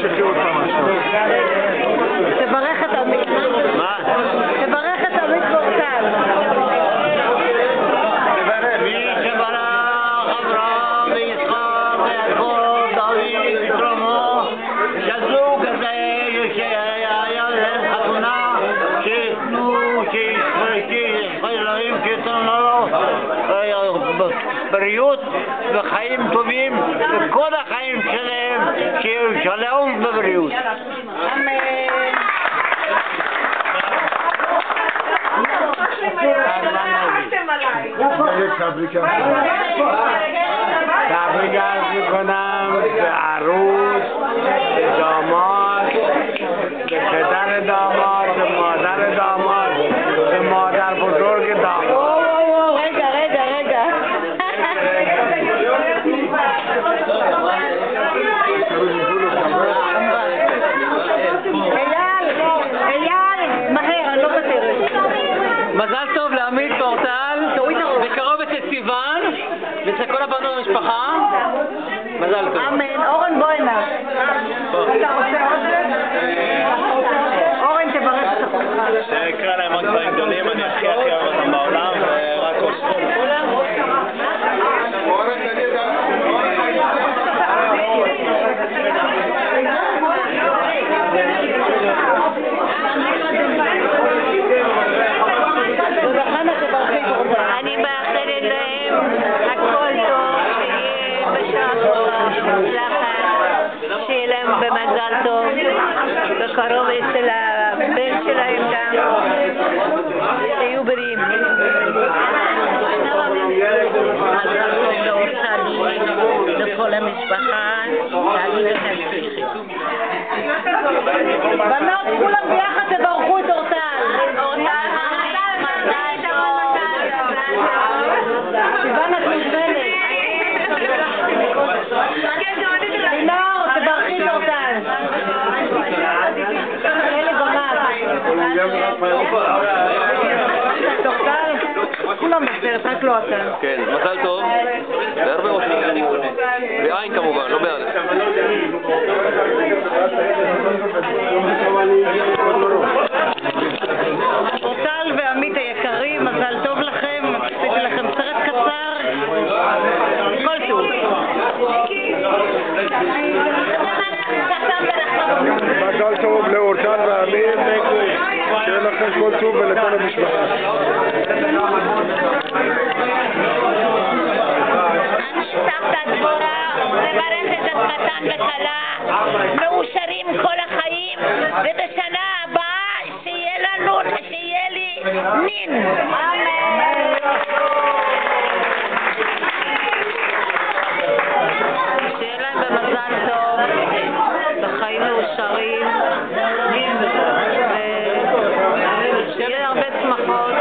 ישחררו אותך משהו. תברך את... بريوت بخيم تميم كل خيم سلام سلام ببريوت أمين מזל טוב לעמית פורטל, בקרוב אצל סיוון, ואצל כל הבנות במשפחה. מזל טוב. אמן. אורן בוינה. מזל טוב, בקרוב אצל הבן שלהם גם, שיהיו בריאים. מזל טוב לאורסלי, לכל המשפחה, תעלי ותצליחי. בנות כולם ביחד תברכו כן, מזל טוב. והרבה מושיבים. בעין כמובן, לא בעין. מחמאות.